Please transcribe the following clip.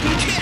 Get